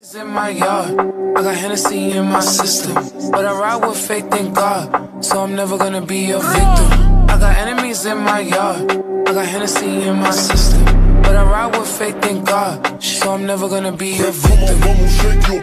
It's in my yard. I got Hennessy in my system. But I ride with faith in God. So I'm never gonna be a victim. I got enemies in my yard. I got Hennessy in my system. But I ride with faith in God. So I'm never gonna be a victim.